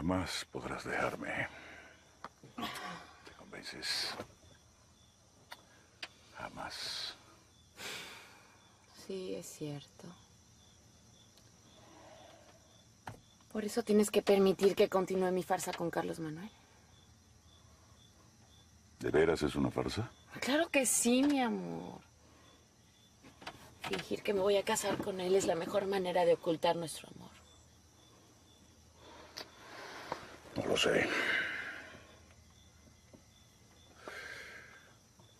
Jamás podrás dejarme. ¿Te convences? Jamás. Sí, es cierto. Por eso tienes que permitir que continúe mi farsa con Carlos Manuel. ¿De veras es una farsa? Claro que sí, mi amor. Fingir que me voy a casar con él es la mejor manera de ocultar nuestro amor. No lo sé.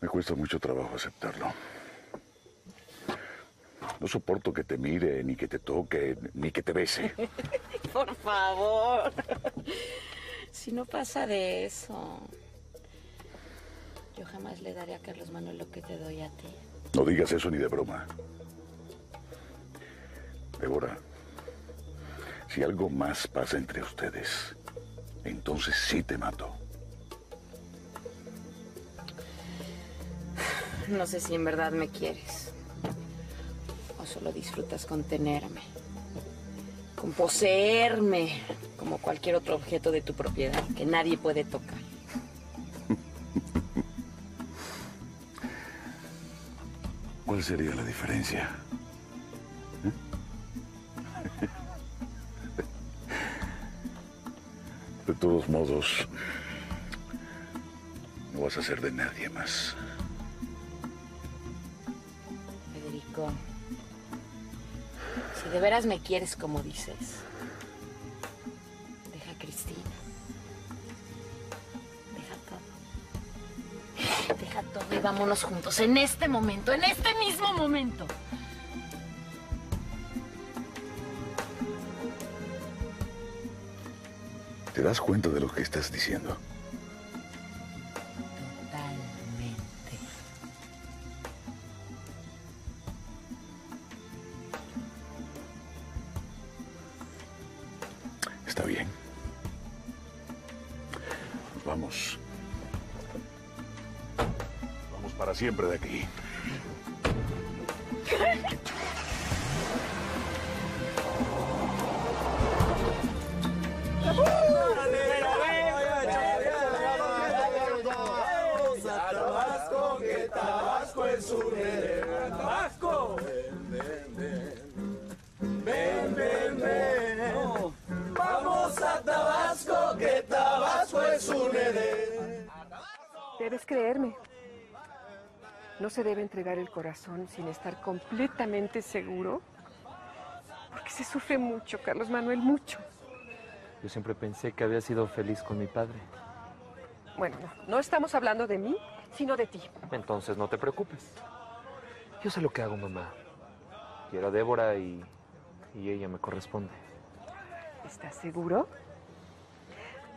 Me cuesta mucho trabajo aceptarlo. No soporto que te mire, ni que te toque, ni que te bese. Por favor. Si no pasa de eso. Yo jamás le daré a Carlos Manuel lo que te doy a ti. No digas eso ni de broma. Débora, si algo más pasa entre ustedes, entonces sí te mato. No sé si en verdad me quieres. O solo disfrutas con tenerme. Con poseerme. Como cualquier otro objeto de tu propiedad que nadie puede tocar. ¿Cuál sería la diferencia? Todos modos, no vas a ser de nadie más. Federico, si de veras me quieres como dices, deja a Cristina. Deja todo. Deja todo y vámonos juntos en este momento, en este mismo momento. ¿Te das cuenta de lo que estás diciendo? Totalmente. Está bien. Vamos. Vamos para siempre de aquí. Tabasco, que Tabasco Tabasco. Ven, ven, ven. Vamos a Tabasco, que Tabasco es un Debes creerme. No se debe entregar el corazón sin estar completamente seguro. Porque se sufre mucho, Carlos Manuel, mucho. Yo siempre pensé que había sido feliz con mi padre. Bueno, no, no estamos hablando de mí, sino de ti. Entonces no te preocupes. Yo sé lo que hago, mamá. Quiero a Débora y, y ella me corresponde. ¿Estás seguro?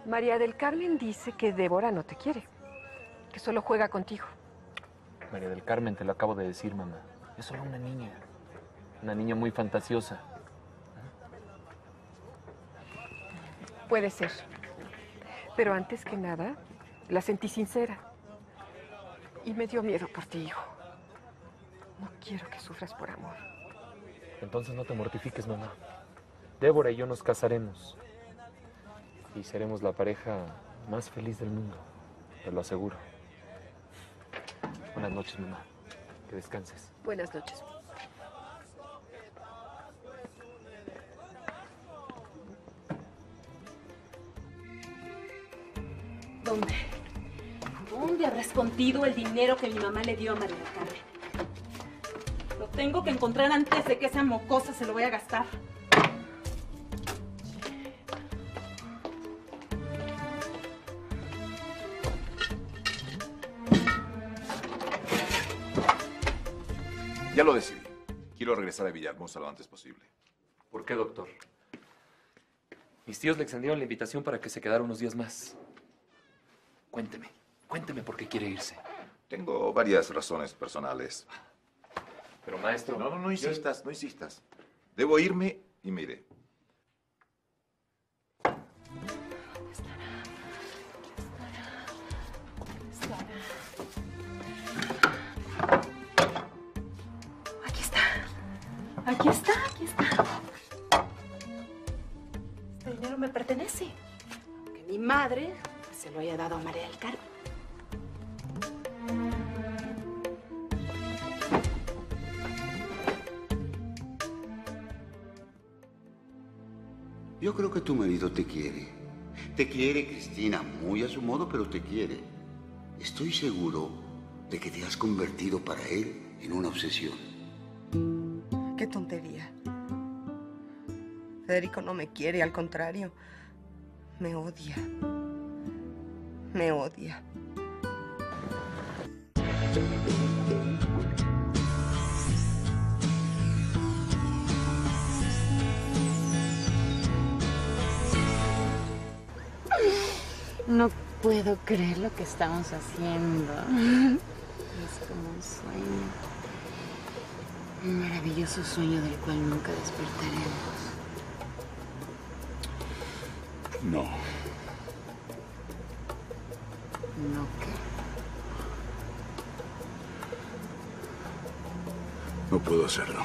María del Carmen dice que Débora no te quiere, que solo juega contigo. María del Carmen, te lo acabo de decir, mamá. Es solo una niña. Una niña muy fantasiosa. Puede ser. Pero antes que nada, la sentí sincera. Y me dio miedo por ti, hijo. No quiero que sufras por amor. Entonces no te mortifiques, mamá. Débora y yo nos casaremos. Y seremos la pareja más feliz del mundo. Te lo aseguro. Buenas noches, mamá. Que descanses. Buenas noches. ¿Dónde? ¿Dónde habrá escondido el dinero que mi mamá le dio a María del Carmen? Lo tengo que encontrar antes de que esa mocosa se lo vaya a gastar. Ya lo decidí. Quiero regresar a Villahermosa lo antes posible. ¿Por qué, doctor? Mis tíos le extendieron la invitación para que se quedara unos días más. Cuénteme, cuénteme por qué quiere irse. Tengo varias razones personales. Pero, maestro... No, no, no insistas, no insistas. Debo irme y mire. Lo haya dado a María del Carmen. Yo creo que tu marido te quiere. Te quiere, Cristina, muy a su modo, pero te quiere. Estoy seguro de que te has convertido para él en una obsesión. Qué tontería. Federico no me quiere, al contrario, me odia. Me odia. No puedo creer lo que estamos haciendo. Es como un sueño. Un maravilloso sueño del cual nunca despertaremos. No. No que. No puedo hacerlo.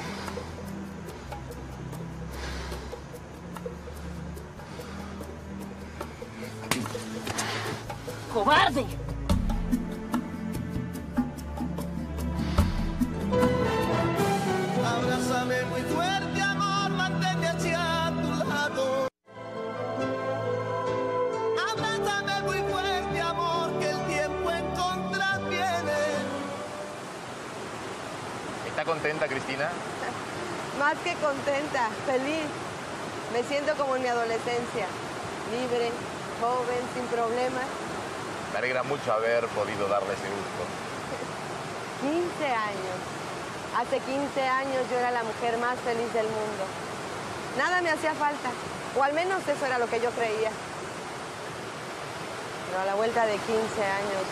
¡Cobarde! Contenta, Cristina? Más que contenta, feliz. Me siento como en mi adolescencia. Libre, joven, sin problemas. Me alegra mucho haber podido darle ese gusto. 15 años. Hace 15 años yo era la mujer más feliz del mundo. Nada me hacía falta, o al menos eso era lo que yo creía. Pero a la vuelta de 15 años,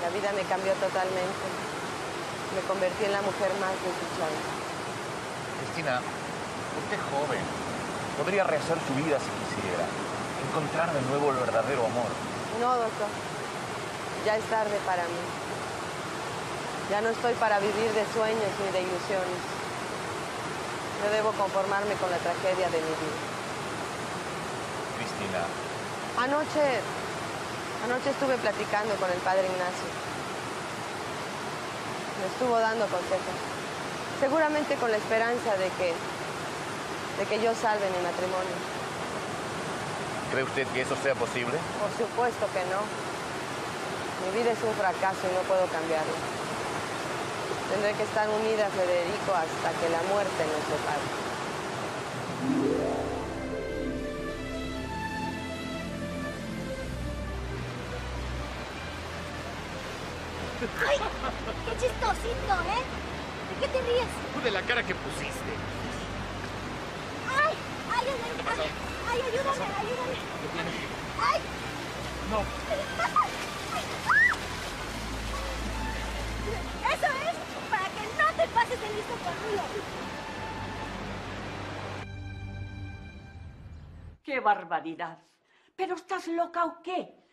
la vida me cambió totalmente. Me convertí en la mujer más desdichada. Cristina, usted es joven. Podría rehacer su vida si quisiera. Encontrar de nuevo el verdadero amor. No, doctor. Ya es tarde para mí. Ya no estoy para vivir de sueños ni de ilusiones. Yo debo conformarme con la tragedia de mi vida. Cristina, Anoche, anoche estuve platicando con el padre Ignacio. Me estuvo dando consejos. Seguramente con la esperanza de que, de que yo salve mi matrimonio. ¿cree usted que eso sea posible? Por supuesto que no. Mi vida es un fracaso y no puedo cambiarlo. Tendré que estar unida a Federico hasta que la muerte nos separe. ¡Ay! ¡Qué chistosito, ¿eh? ¿De qué te ríes? De la cara que pusiste. ¡Ay! ¡Ay, ay, ay! ¡Ay, ayúdame, ayúdame! ¡Ay! No. Eso es para que no te pases de listo conmigo. ¡Qué barbaridad! ¿Pero estás loca o qué?